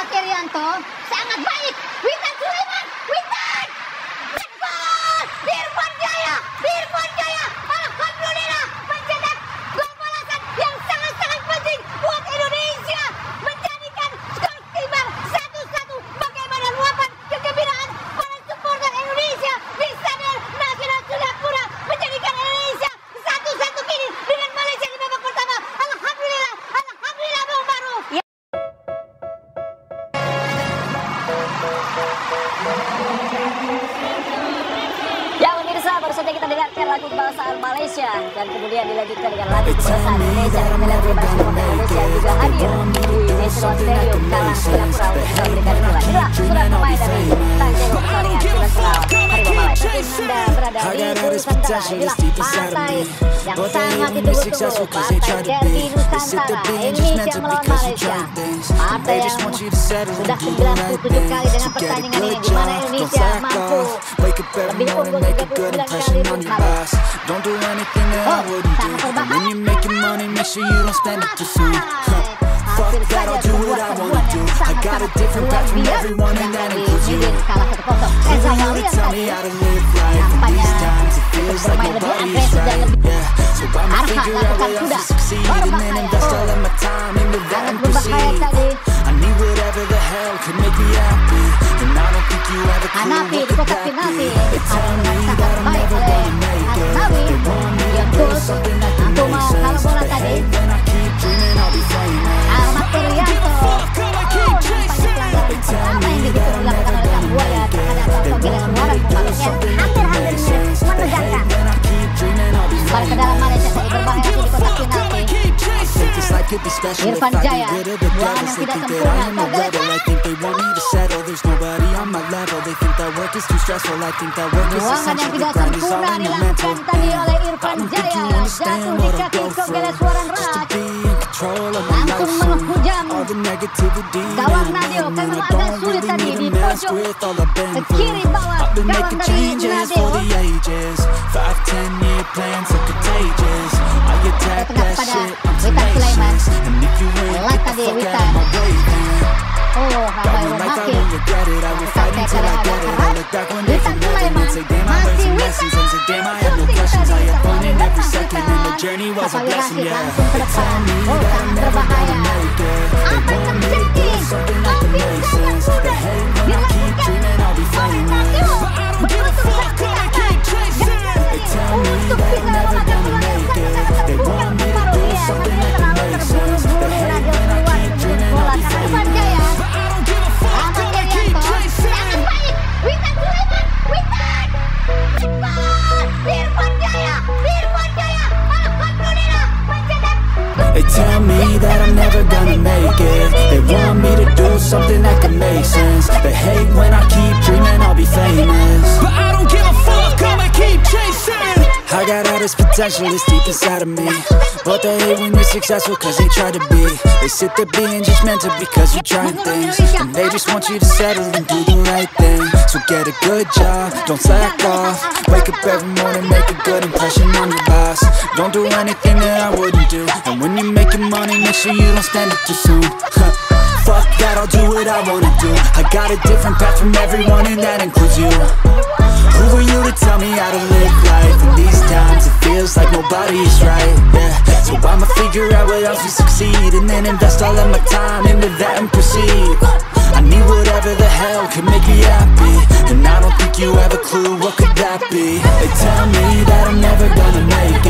Ahmad Irianto sangat baik. Ya pemirsa, baru saja kita dengarkan lagu kebangsaan Malaysia dan kemudian dilanjutkan dengan lagu kebangsaan Indonesia. Dengan bebas supporter Indonesia juga hadir di National Stadium Kalang Singapura Mungkin Anda berada di Nusantara, inilah pantai yang sangat ditunggu-tunggu, pantai Derby Nusantara, Indonesia melawan Malaysia. Partai yang sudah 97 kali dengan pertandingan ini, di mana Indonesia mampu lebih unggul 39 kali bermain. Don't Don't do anything that I Oh, wouldn't do. And when you're making money, make sure you don't spend it too soon. Fuck that, I'll do what I wanna do. I got a different path from everyone, kotak that penalti be. They tell Ada me dengan that sangat I'm baik never oleh gonna make it. Asnawi They want me to yang do you Jaya. understand Jatuh di what I kaki go Kok through. Giles Warren Just to Raj be in control of my Langsung life soon. menghujam All the negativity gawang man, Nadeo. man, Kan I memang agak don't sulit really tadi need di a mask pojok with all I've been ke through. kiri bawah. I've been gawang making dari changes. Nadeo. Kapal berakhir langsung ke depan berbahaya. Apa yang terjadi? Kau bisa berkuda tell me that I'm never gonna make it. They want me to do something that can make sense. They hate when I keep dreaming I'll be famous. Got all this potential that's deep inside of me. But they hate when you're successful cause they try to be. They sit there being judgmental because you're trying things. And they just want you to settle and do the right thing. So get a good job, don't slack off. Wake up every morning, make a good impression on your boss. Don't do anything that I wouldn't do. And when you're making money, make sure you don't spend it too soon. Fuck that, I'll do what I wanna do. I got a different path from everyone, and that includes you. Who are you to tell me how to live life? In these times, it feels like nobody's right. Yeah, so I'ma figure out what else we succeed, and then invest all of my time into that and proceed. I need whatever the hell can make me happy, and I don't think you have a clue what could that be. They tell me that I'm never gonna make it.